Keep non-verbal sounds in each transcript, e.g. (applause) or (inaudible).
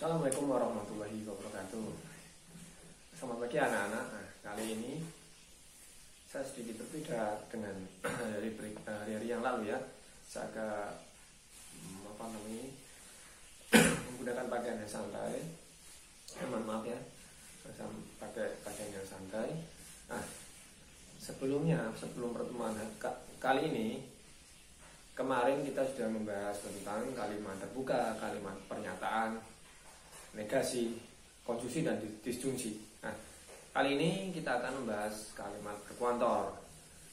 Assalamualaikum warahmatullahi wabarakatuh. Selamat pagi anak-anak. Nah, Kali ini saya sedikit berbeda dengan (clears throat) dari hari-hari yang lalu ya. Saya agak hmm, apa namanya (clears throat) menggunakan pakaian yang santai. Eh, Mohon maaf ya Saya pakai pakaian yang santai. Nah sebelumnya sebelum pertemuan kali ini kemarin kita sudah membahas tentang kalimat terbuka, kalimat pernyataan, negasi, konjungsi dan disjungsi. Nah, kali ini kita akan membahas kalimat berkuantor.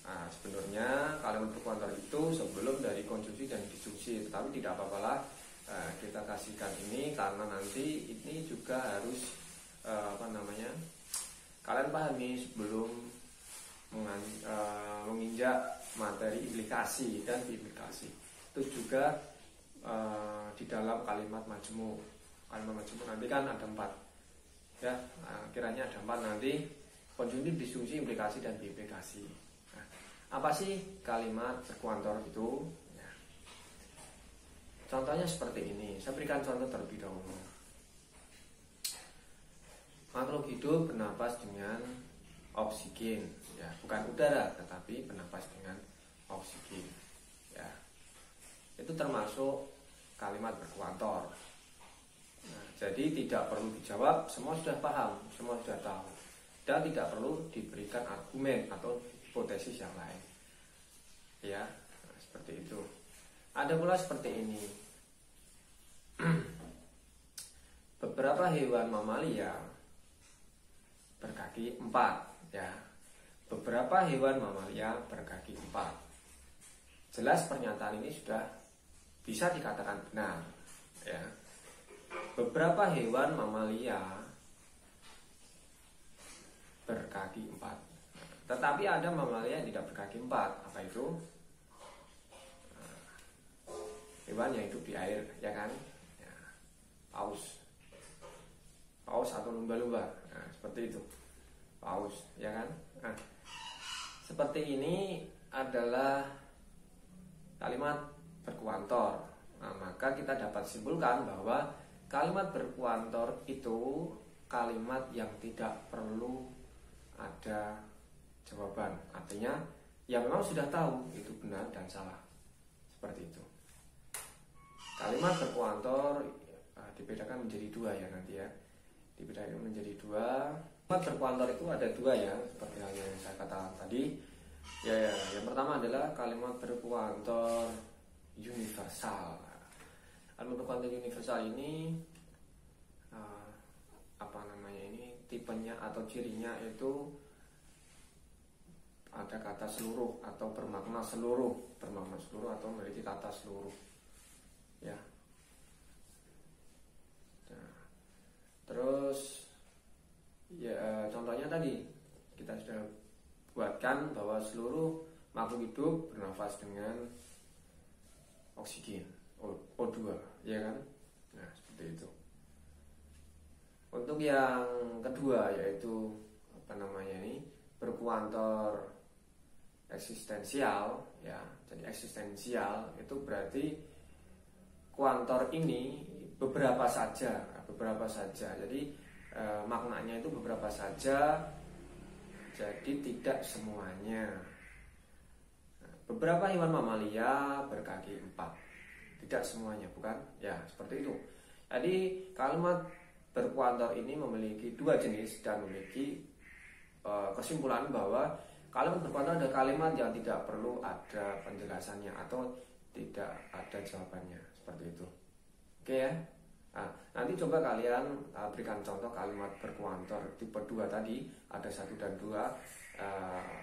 Nah, sebenarnya kalimat berkuantor itu sebelum dari konjungsi dan disjungsi, tetapi tidak apa-apa lah nah, kita kasihkan ini karena nanti ini juga harus eh, apa namanya kalian pahami sebelum eh, menginjak materi implikasi dan implikasi. Itu juga uh, di dalam kalimat majmu majemuk nanti kan ada empat. Ya nah, kiranya ada empat. Nanti konjungtif disfungsi implikasi dan biimplikasi nah, apa sih kalimat berkuantor itu? Ya. contohnya seperti ini. Saya berikan contoh terlebih dahulu. Makhluk hidup bernapas dengan oksigen. Ya bukan udara tetapi bernapas dengan oksigen. Ya. Itu termasuk kalimat berkuantor jadi tidak perlu dijawab, semua sudah paham, semua sudah tahu. Dan tidak perlu diberikan argumen atau hipotesis yang lain. Ya, seperti itu. Ada pula seperti ini. (clears throat) Beberapa hewan mamalia berkaki empat, ya. Beberapa hewan mamalia berkaki empat. Jelas pernyataan ini sudah bisa dikatakan benar, ya Beberapa hewan mamalia berkaki empat. Tetapi ada mamalia yang tidak berkaki empat. Apa itu? Hewan yang hidup di air, ya kan? Ya. Paus. Paus atau lumba-lumba. Nah, seperti itu. Paus, ya kan? Nah, seperti ini adalah kalimat berkuantor. Nah, maka kita dapat simpulkan bahwa Kalimat berkuantor itu kalimat yang tidak perlu ada jawaban. Artinya ya memang sudah tahu itu benar dan salah. Seperti itu. Kalimat berkuantor uh, dibedakan menjadi dua ya nanti ya. Dibedakan menjadi dua. Kalimat berkuantor itu ada dua ya, seperti hal yang saya katakan tadi. Ya, ya, yang pertama adalah kalimat berkuantor universal Berkuantum universal ini uh, apa namanya ini tipenya atau cirinya itu ada kata seluruh atau bermakna seluruh. Bermakna seluruh atau memiliki kata seluruh. Ya. Nah, terus ya eh, contohnya tadi kita sudah buatkan bahwa seluruh makhluk hidup bernafas dengan oksigen O2 ya kan? Nah seperti itu. Untuk yang kedua yaitu apa namanya ini berkuantor eksistensial ya. Jadi eksistensial itu berarti kuantor ini beberapa saja beberapa saja. Jadi e, maknanya itu beberapa saja jadi tidak semuanya. Nah, beberapa hewan mamalia berkaki empat tidak semuanya, bukan? Ya, seperti itu. Jadi kalimat berkuantor ini memiliki dua jenis dan memiliki uh, kesimpulan bahwa kalimat berkuantor ada kalimat yang tidak perlu ada penjelasannya atau tidak ada jawabannya seperti itu. Oke ya. Nah, nanti coba kalian uh, berikan contoh kalimat berkuantor tipe 2 tadi ada satu dan dua uh,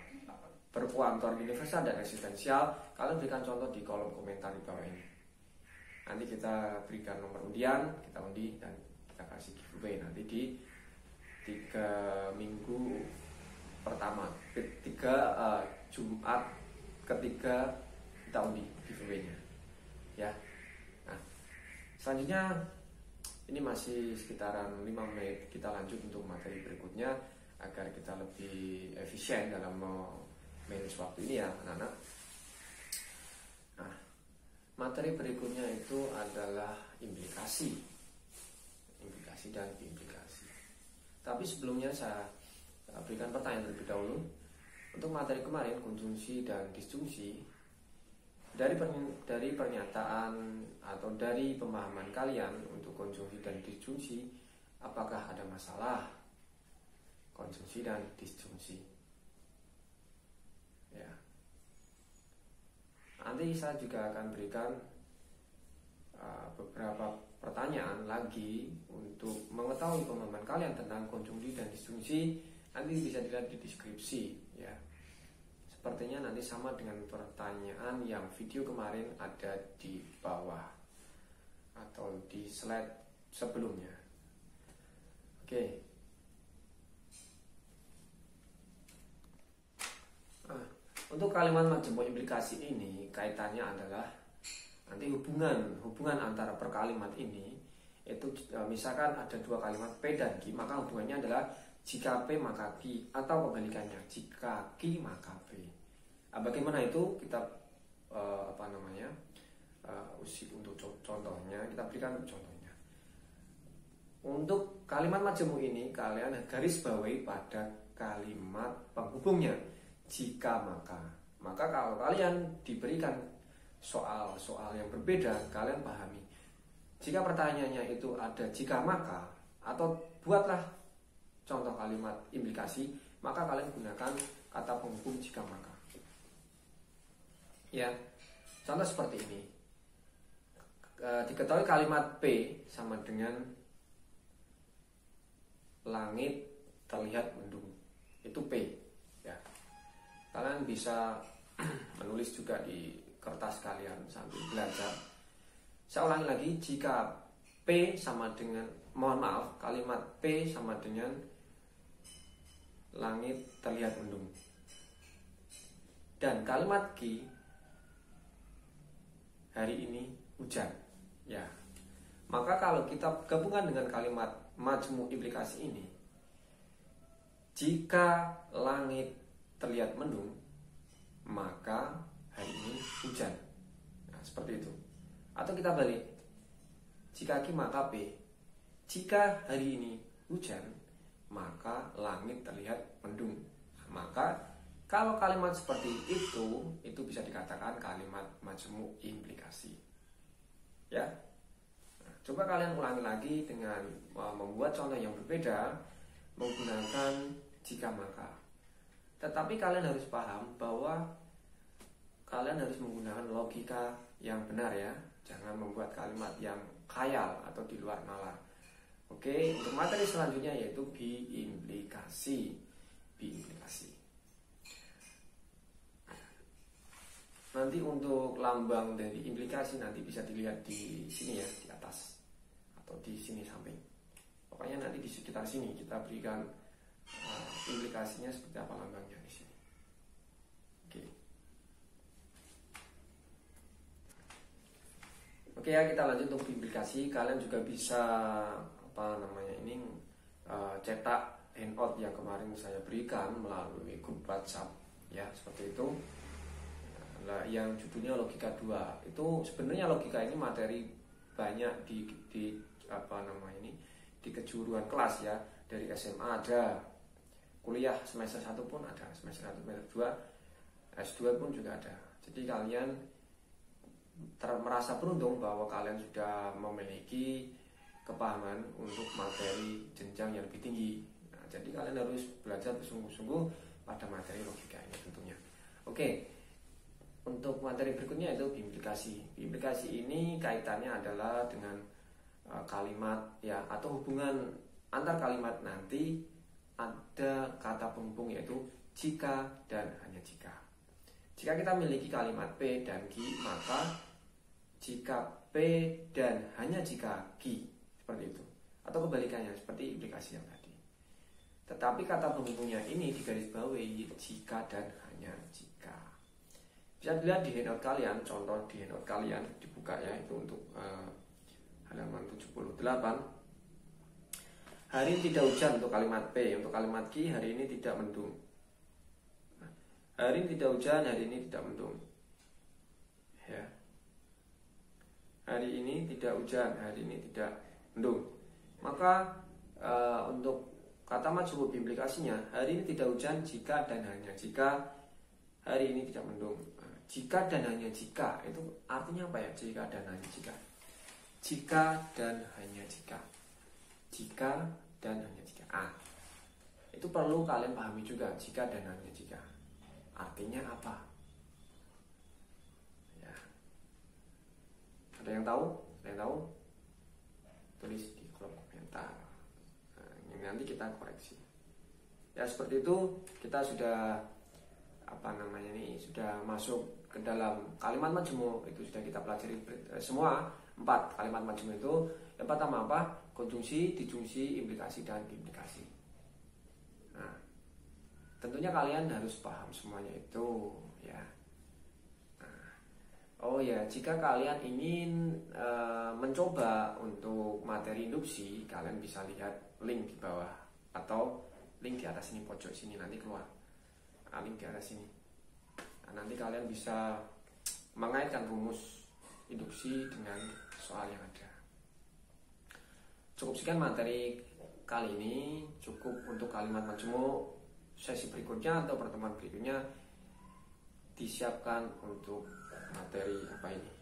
berkuantor universal dan eksistensial. Kalian berikan contoh di kolom komentar di bawah ini nanti kita berikan nomor undian kita undi dan kita kasih giveaway. Nanti di tiga minggu pertama ketiga uh, Jumat ketiga kita undi giveaway-nya. Ya. Nah selanjutnya ini masih sekitaran 5 menit. Kita lanjut untuk materi berikutnya agar kita lebih efisien dalam manage waktu ini ya anak-anak Materi berikutnya itu adalah implikasi. dan implikasi. Tapi sebelumnya saya berikan pertanyaan terlebih dahulu. Untuk materi kemarin konjungsi dan disjungsi dari dari pernyataan atau dari pemahaman kalian untuk konjungsi dan disjungsi apakah ada masalah konjungsi dan disjungsi ya nanti saya juga akan berikan uh, beberapa pertanyaan lagi untuk mengetahui pemahaman kalian tentang konjungsi dan disjungsi nanti bisa dilihat di deskripsi ya Sepertinya nanti sama dengan pertanyaan yang video kemarin ada di bawah atau di slide sebelumnya. Oke. Nah, untuk kalimat majemuk implikasi ini kaitannya adalah nanti hubungan hubungan antara perkalimat ini itu e, misalkan ada dua kalimat P dan Q maka hubungannya adalah jika P maka Q atau kebalikannya jika Q maka P. Nah, bagaimana itu? Kita uh, apa namanya uh, usik untuk contohnya kita berikan contohnya. Untuk kalimat majemuk ini kalian garis bawahi pada kalimat penghubungnya jika maka. Maka kalau kalian diberikan soal-soal yang berbeda kalian pahami. Jika pertanyaannya itu ada jika maka atau buatlah contoh kalimat implikasi maka kalian gunakan kata penghubung jika maka. Ya, contoh seperti ini. E, diketahui kalimat P sama dengan langit terlihat mendung. Itu P. Ya. Kalian bisa (clears throat) menulis juga di kertas kalian sambil belajar. Saya ulangi lagi, jika P sama dengan mohon maaf, kalimat P sama dengan langit terlihat mendung. Dan kalimat Q hari ini hujan. Ya. Maka kalau kita gabungkan dengan kalimat majmu implikasi ini, jika langit terlihat mendung, maka hari ini hujan. Nah, seperti itu. Atau kita balik. Jika Ki maka P. Jika hari ini hujan, maka langit terlihat mendung. Nah, maka kalau kalimat seperti itu, itu bisa dikatakan kalimat majemuk implikasi. Ya. Nah, coba kalian ulangi lagi dengan uh, membuat contoh yang berbeda menggunakan jika maka. Tetapi kalian harus paham bahwa kalian harus menggunakan logika yang benar ya. Jangan membuat kalimat yang khayal atau di luar nalar. Oke, untuk materi selanjutnya yaitu biimplikasi. Biimplikasi. Nanti untuk lambang dari implikasi nanti bisa dilihat di sini ya, di atas atau di sini samping. Pokoknya nanti di sekitar sini kita berikan implikasinya seperti apa lambangnya di sini. Oke. Oke ya kita lanjut untuk implikasi. Kalian juga bisa apa namanya ini uh, cetak handout yang kemarin saya berikan melalui grup WhatsApp ya seperti itu Nah, yang judulnya logika 2 itu sebenarnya logika ini materi banyak di di apa namanya ini di kejuruan kelas ya dari SMA ada kuliah semester 1 pun ada semester 1 semester 2 S2 pun juga ada. Jadi kalian ter merasa beruntung bahwa kalian sudah memiliki kepahaman untuk materi jenjang yang lebih tinggi. Nah, jadi kalian harus belajar bersungguh-sungguh pada materi logika ini tentunya. Oke untuk materi berikutnya itu implikasi. Implikasi ini kaitannya adalah dengan uh, kalimat ya atau hubungan antar kalimat nanti ada kata penghubung yaitu jika dan hanya jika. Jika kita memiliki kalimat P dan Q, maka jika P dan hanya jika Q seperti itu. Atau kebalikannya seperti implikasi yang tadi. Tetapi kata penghubungnya ini digarisbawahi jika dan hanya jika. Bisa dilihat di handout kalian, contoh di handout kalian dibuka ya itu untuk uh, halaman 78. Hari ini tidak hujan untuk kalimat P, untuk kalimat Q hari ini tidak mendung. Hari ini tidak hujan, hari ini tidak mendung. Ya. Hari ini tidak hujan, hari ini tidak mendung. Maka uh, untuk kata majhub implikasinya hari ini tidak hujan jika dan hanya jika hari ini tidak mendung. Jika dan hanya jika itu artinya apa ya? Jika dan hanya jika. Jika dan hanya jika. Jika dan hanya jika. Ah, itu perlu kalian pahami juga jika dan hanya jika. Artinya apa? Ya. Ada yang tahu? Ada yang tahu? Tulis di kolom komentar. Nah, nanti kita koreksi. Ya seperti itu kita sudah apa namanya ini sudah masuk ke dalam kalimat majemuk itu sudah kita pelajari eh, semua empat kalimat majemuk itu yang pertama apa konjungsi dijungsi implikasi dan implikasi. Nah tentunya kalian harus paham semuanya itu ya. Nah, oh ya jika kalian ingin e, mencoba untuk materi induksi kalian bisa lihat link di bawah atau link di atas ini pojok sini nanti keluar. Link di atas sini. Nah, nanti kalian bisa mengaitkan rumus induksi dengan soal yang ada cukup sekian materi kali ini. Cukup untuk kalimat majemuk. Sesi berikutnya atau pertemuan berikutnya disiapkan untuk materi apa ini?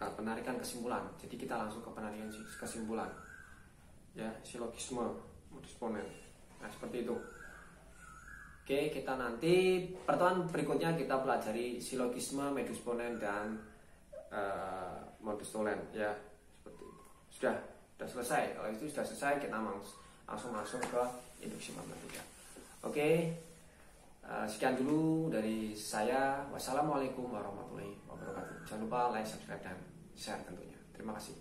Nah, penarikan kesimpulan. Jadi kita langsung ke penarikan kesimpulan. Ya silogisme modus ponen nah seperti itu. Oke, kita nanti pertemuan berikutnya kita pelajari silogisme, medus ponen dan uh, modus tolen ya. Seperti itu. Sudah, sudah selesai. Kalau itu sudah selesai, kita langsung masuk ke induksi matematika. Oke. Uh, sekian dulu dari saya. Wassalamualaikum warahmatullahi wabarakatuh. Jangan lupa like, subscribe dan share tentunya. Terima kasih.